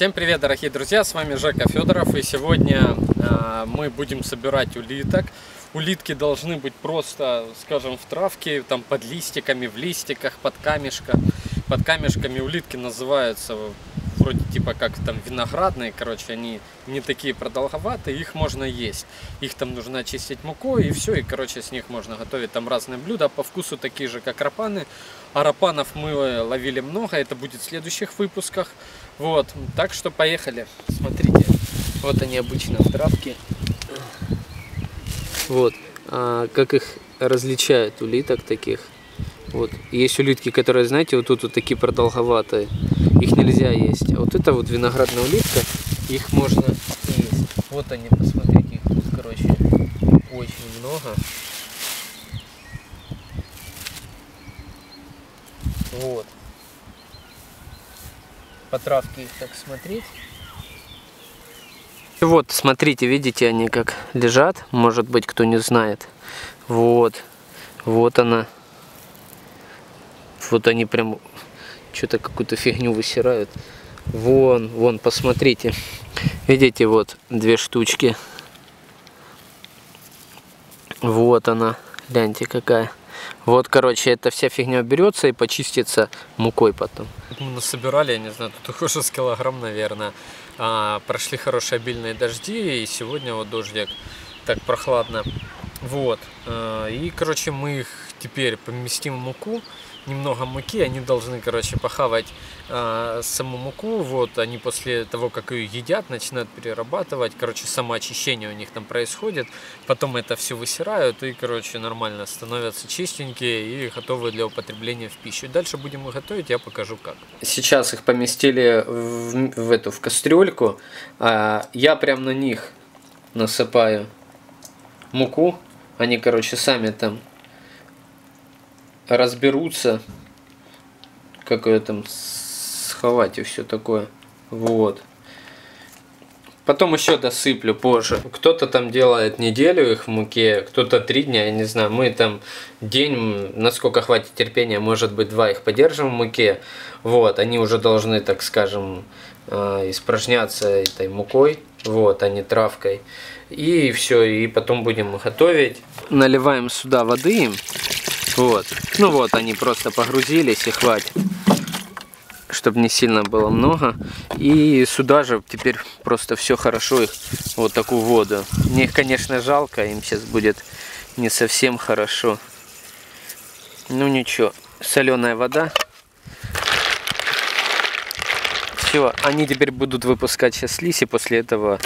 Всем привет, дорогие друзья, с вами Жека Федоров, и сегодня э, мы будем собирать улиток. Улитки должны быть просто, скажем, в травке, там под листиками, в листиках, под камешком. Под камешками улитки называются вроде типа как там виноградные, короче, они не такие продолговатые, их можно есть. Их там нужно очистить мукой и все, и короче с них можно готовить там разные блюда, по вкусу такие же, как рапаны. А рапанов мы ловили много, это будет в следующих выпусках. Вот, так что поехали. Смотрите, вот они обычно в травке. Вот, а как их различают улиток таких. Вот. Есть улитки, которые, знаете, вот тут вот такие продолговатые. Их нельзя есть. А вот это вот виноградная улитка, их можно есть. Вот они, посмотрите, их тут, короче, очень много. Вот. По травке их так смотреть. И вот, смотрите, видите, они как лежат. Может быть, кто не знает. Вот. Вот она. Вот они прям что-то какую-то фигню высирают. Вон, вон, посмотрите. Видите, вот две штучки. Вот она. Гляньте, какая. Вот, короче, эта вся фигня берется и почистится мукой потом. Мы насобирали, я не знаю, тут уже с килограмм, наверное. А, прошли хорошие обильные дожди, и сегодня вот дождик так прохладно. Вот. А, и, короче, мы их теперь поместим в муку немного муки, они должны, короче, похавать э, саму муку, вот, они после того, как ее едят, начинают перерабатывать, короче, самоочищение у них там происходит, потом это все высирают и, короче, нормально становятся чистенькие и готовы для употребления в пищу. Дальше будем их готовить, я покажу как. Сейчас их поместили в, в эту, в кастрюльку, а я прям на них насыпаю муку, они, короче, сами там разберутся, как ее там сховать и все такое. Вот. Потом еще досыплю позже. Кто-то там делает неделю их в муке, кто-то три дня, я не знаю. Мы там день, насколько хватит терпения, может быть два их подержим в муке. Вот, они уже должны, так скажем, э, испражняться этой мукой, вот, а не травкой. И все, и потом будем готовить. Наливаем сюда воды вот. Ну вот, они просто погрузились и хватит. Чтобы не сильно было много. И сюда же теперь просто все хорошо их, вот такую воду. Мне их, конечно, жалко, им сейчас будет не совсем хорошо. Ну ничего, соленая вода. Все, они теперь будут выпускать сейчас слизь, и после этого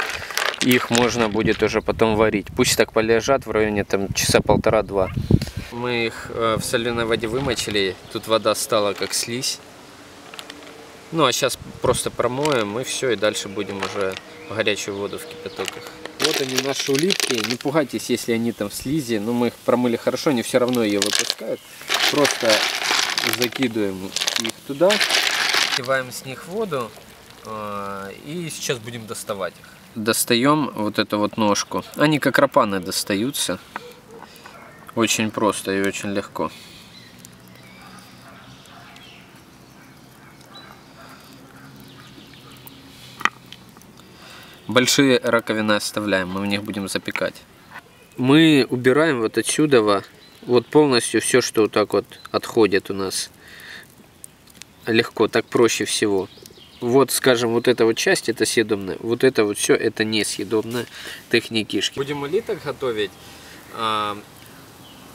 их можно будет уже потом варить. Пусть так полежат в районе там часа полтора-два. Мы их э, в соленой воде вымочили. Тут вода стала как слизь. Ну а сейчас просто промоем и все, и дальше будем уже в горячую воду в кипятоках. Вот они наши улитки. Не пугайтесь, если они там в слизи. Но мы их промыли хорошо, они все равно ее выпускают. Просто закидываем их туда. Киваем с них воду. Э, и сейчас будем доставать их. Достаем вот эту вот ножку. Они как рапаны достаются. Очень просто и очень легко. Большие раковины оставляем, мы в них будем запекать. Мы убираем вот отсюда вот полностью все, что вот так вот отходит у нас. Легко, так проще всего. Вот, скажем, вот эта вот часть, это съедобная. Вот это вот все, это несъедобное. Это их не кишки. Будем улиток готовить. А,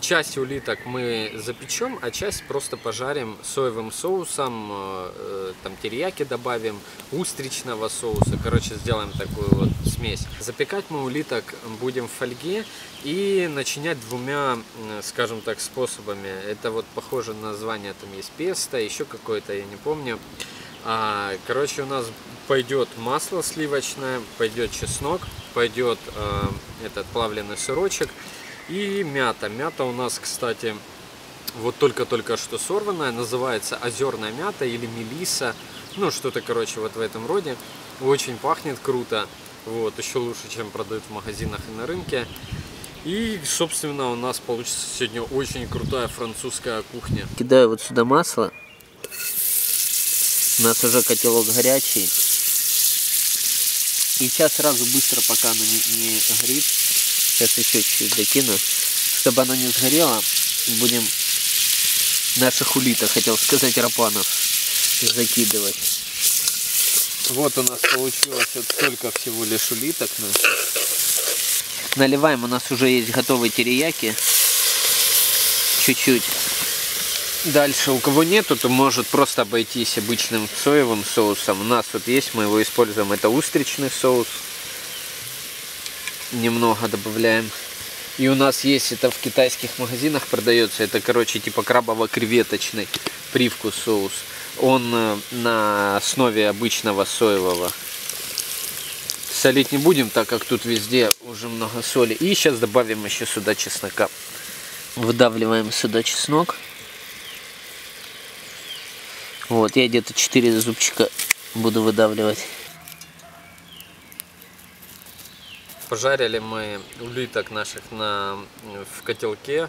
Часть улиток мы запечем, а часть просто пожарим соевым соусом, э, э, там терияки добавим, устричного соуса, короче сделаем такую вот смесь. Запекать мы улиток будем в фольге и начинять двумя, скажем так, способами. Это вот похоже на название, там есть песто, еще какое-то, я не помню. А, короче, у нас пойдет масло сливочное, пойдет чеснок, пойдет э, этот плавленый сырочек и мята. Мята у нас, кстати, вот только-только что сорванная. Называется озерная мята или мелиса. Ну, что-то, короче, вот в этом роде. Очень пахнет круто. Вот, еще лучше, чем продают в магазинах и на рынке. И, собственно, у нас получится сегодня очень крутая французская кухня. Кидаю вот сюда масло. У нас уже котелок горячий. И сейчас сразу быстро, пока оно не, не горит, сейчас еще чуть-чуть докину, чтобы оно не сгорело, будем наших улиток, хотел сказать, рапанов закидывать. Вот у нас получилось вот столько всего лишь улиток. Наливаем, у нас уже есть готовые терияки. Чуть-чуть. Дальше, у кого нету, то может просто обойтись обычным соевым соусом. У нас вот есть, мы его используем. Это устричный соус. Немного добавляем. И у нас есть, это в китайских магазинах продается. Это, короче, типа крабово-креветочный привкус соус. Он э, на основе обычного соевого. Солить не будем, так как тут везде уже много соли. И сейчас добавим еще сюда чеснока. Выдавливаем сюда чеснок. Вот, я где-то 4 зубчика буду выдавливать. Пожарили мы улиток наших на, в котелке.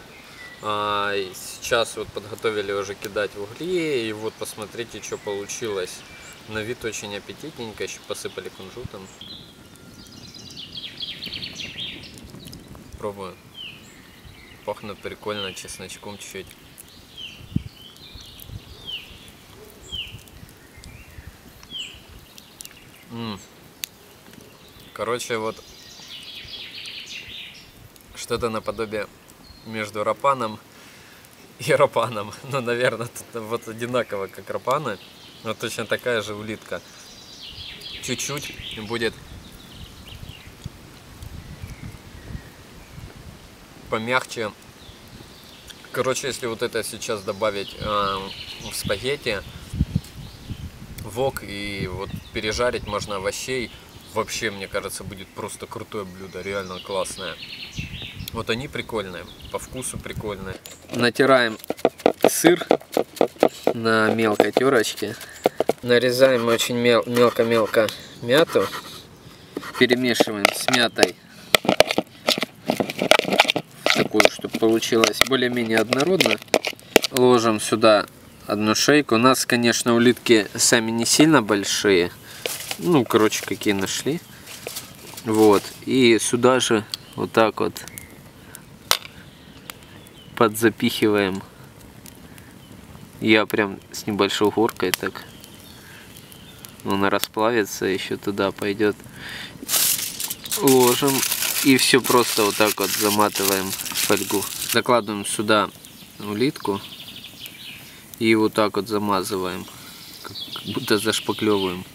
А, сейчас вот подготовили уже кидать в угли. И вот посмотрите, что получилось. На вид очень аппетитненько. Еще посыпали кунжутом. Пробую. Пахнет прикольно, чесночком чуть-чуть. Короче, вот что-то наподобие между рапаном и рапаном. Ну, наверное, вот одинаково, как рапаны. Но точно такая же улитка. Чуть-чуть будет помягче. Короче, если вот это сейчас добавить э, в спагетти, вок и вот пережарить можно овощей, вообще, мне кажется, будет просто крутое блюдо, реально классное. Вот они прикольные, по вкусу прикольные. Натираем сыр на мелкой терочке. Нарезаем очень мелко-мелко мяту. Перемешиваем с мятой такую, чтобы получилось более-менее однородно. Ложим сюда одну шейку. У нас, конечно, улитки сами не сильно большие. Ну, короче, какие нашли. Вот. И сюда же вот так вот подзапихиваем. Я прям с небольшой горкой так. Она расплавится, еще туда пойдет. Ложим. И все просто вот так вот заматываем фольгу. Закладываем сюда улитку. И вот так вот замазываем. Как будто зашпаклевываем.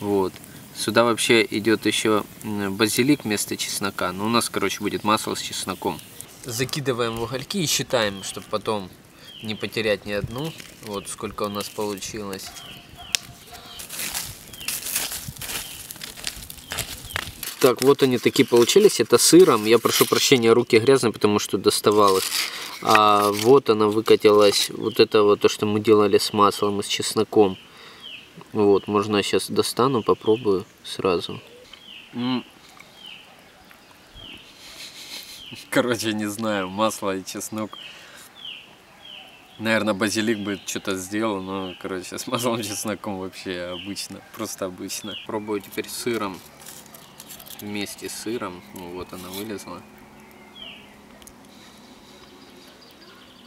Вот. Сюда вообще идет еще базилик вместо чеснока. Но у нас, короче, будет масло с чесноком. Закидываем в угольки и считаем, чтобы потом не потерять ни одну. Вот сколько у нас получилось. Так, вот они такие получились. Это сыром. Я прошу прощения, руки грязные, потому что доставал их. А вот она выкатилась. Вот это вот то, что мы делали с маслом и с чесноком. Вот, можно сейчас достану, попробую сразу. Короче, не знаю, масло и чеснок. Наверное, базилик бы что-то сделал, но, короче, с маслом и чесноком вообще обычно, просто обычно. Пробую теперь сыром вместе с сыром. Ну, вот она вылезла.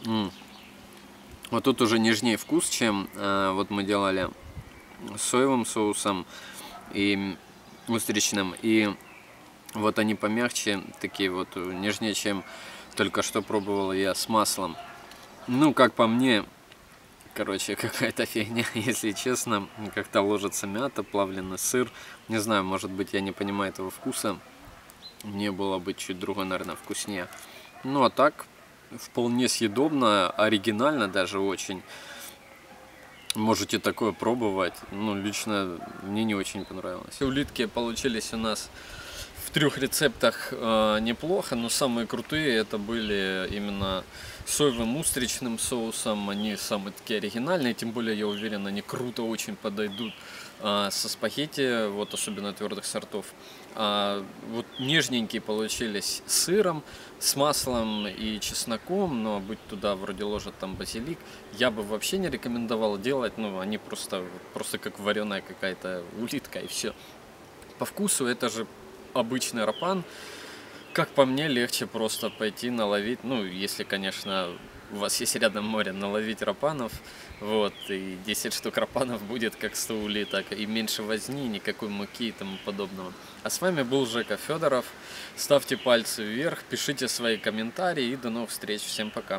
М -м. Вот тут уже нежнее вкус, чем э, вот мы делали соевым соусом и устричным. И вот они помягче, такие вот нежнее, чем только что пробовал я с маслом. Ну, как по мне, короче, какая-то фигня, если честно. Как-то ложится мята, плавленый сыр. Не знаю, может быть, я не понимаю этого вкуса. Мне было бы чуть другое, наверное, вкуснее. Ну, а так, вполне съедобно, оригинально даже очень. Можете такое пробовать. Ну, лично мне не очень понравилось. Улитки получились у нас в трех рецептах э, неплохо, но самые крутые это были именно соевым устричным соусом. Они самые такие оригинальные, тем более я уверен, они круто очень подойдут э, со спагетти, вот особенно твердых сортов. А, вот нежненькие получились сыром, с маслом и чесноком, но быть туда вроде ложат там базилик, я бы вообще не рекомендовал делать, ну они просто, просто как вареная какая-то улитка и все. По вкусу это же обычный рапан. Как по мне, легче просто пойти наловить, ну, если, конечно, у вас есть рядом море, наловить рапанов, вот, и 10 штук рапанов будет как 100 улиток, и меньше возни, никакой муки и тому подобного. А с вами был Жека Федоров. Ставьте пальцы вверх, пишите свои комментарии и до новых встреч. Всем пока.